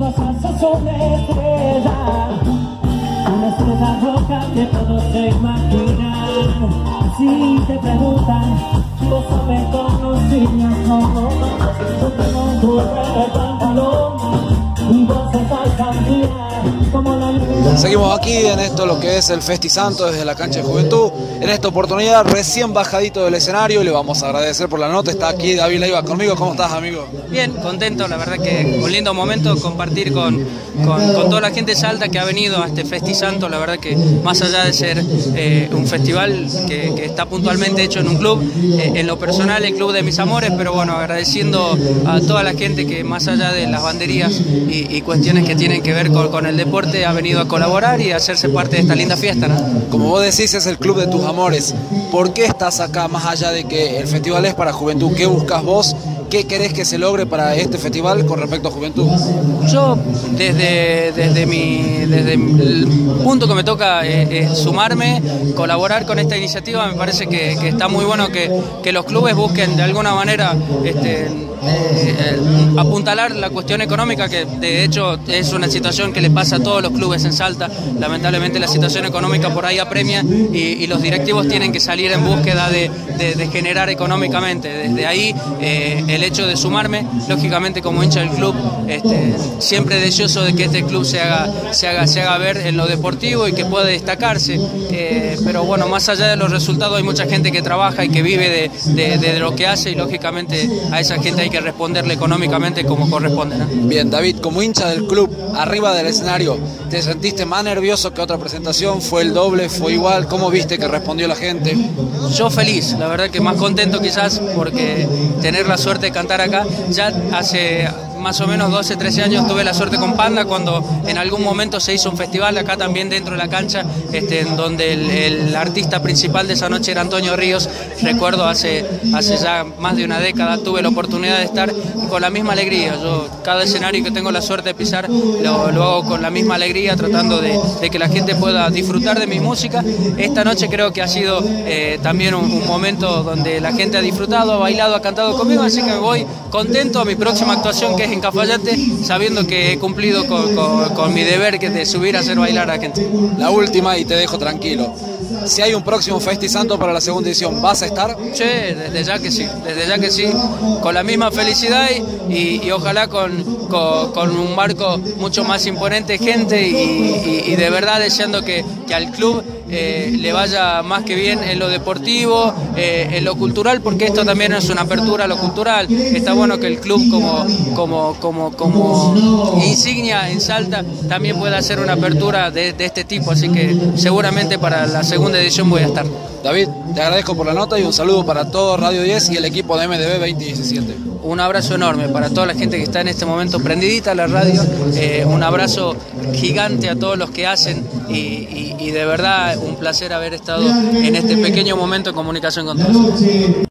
vas a ser una estrella, una estrella roja que todos se imaginan. Si te preguntan, vos cómo niños como no tu pantalón y vos estás cambiar. Seguimos aquí en esto lo que es el Festi Santo desde la cancha de Juventud. En esta oportunidad recién bajadito del escenario, le vamos a agradecer por la nota. Está aquí David Leiva conmigo. ¿Cómo estás, amigo? Bien, contento, la verdad que un lindo momento compartir con, con, toda la gente salta que ha venido a este Festi Santo. La verdad que más allá de ser eh, un festival que, está puntualmente hecho en un club, eh, en lo personal el club de mis amores, pero bueno, agradeciendo a toda la gente que más allá de las banderías y, cuestiones que tienen que ver con, el deporte ha venido a colaborar y a hacerse parte de esta linda fiesta. Como vos decís, es el club de tus amores. ¿Por qué estás acá más allá de que el festival es para juventud? ¿Qué buscas vos? ¿Qué querés que se logre para este festival con respecto a juventud? Yo, desde, desde, mi, desde el punto que me toca eh, sumarme, colaborar con esta iniciativa, me parece que, está muy bueno que, que, los clubes busquen de alguna manera este, eh, apuntalar la cuestión económica, que de hecho es una situación que le pasa a todos los clubes en Salta. Lamentablemente la situación económica por ahí apremia y, los directivos tienen que salir en búsqueda de, generar económicamente. Desde ahí eh, el hecho de sumarme, lógicamente como hincha del club, este, siempre deseoso de que este club se haga, se, haga, se haga ver en lo deportivo y que pueda destacarse. Eh, pero bueno, más allá de los resultados hay mucha gente que trabaja y que vive de, lo que hace y lógicamente a esa gente hay que responderle económicamente como corresponde. Bien, David, como hincha del club, arriba del escenario, ¿te sentiste más nervioso que otra presentación? ¿Fue el doble? ¿Fue igual? ¿Cómo viste que respondió la gente? Yo feliz, la verdad que más contento quizás porque tener la suerte de cantar acá, ya hace más o menos 12, 13 años tuve la suerte con Panda cuando en algún momento se hizo un festival acá también dentro de la cancha, este, en donde el, artista principal de esa noche era Antonio Ríos. Recuerdo hace, hace ya más de una década tuve la oportunidad de estar con la misma alegría. Yo cada escenario que tengo la suerte de pisar lo, hago con la misma alegría, tratando de, que la gente pueda disfrutar de mi música. Esta noche creo que ha sido eh, también un, un momento donde la gente ha disfrutado, ha bailado, ha cantado conmigo, así que me voy contento a mi próxima actuación que es en Cafayate, sabiendo que he cumplido con, mi deber que de subir a hacer bailar a gente. La última y te dejo tranquilo. Si hay un próximo Festi Santo para la segunda edición, ¿vas a estar? Sí, desde ya que sí, desde ya que sí, con la misma felicidad y, ojalá con, con, un marco mucho más imponente, gente, y, de verdad deseando que, que al club eh, le vaya más que bien en lo deportivo, eh, en lo cultural, porque esto también es una apertura a lo cultural. Está bueno que el club como, como, como, como insignia en Salta también pueda hacer una apertura de, este tipo, así que seguramente para la segunda edición voy a estar. David, te agradezco por la nota y un saludo para todo Radio 10 y el equipo de MDB 2017. Un abrazo enorme para toda la gente que está en este momento prendidita a la radio, eh, un abrazo gigante a todos los que hacen y, y de verdad un placer haber estado en este pequeño momento de comunicación con todos.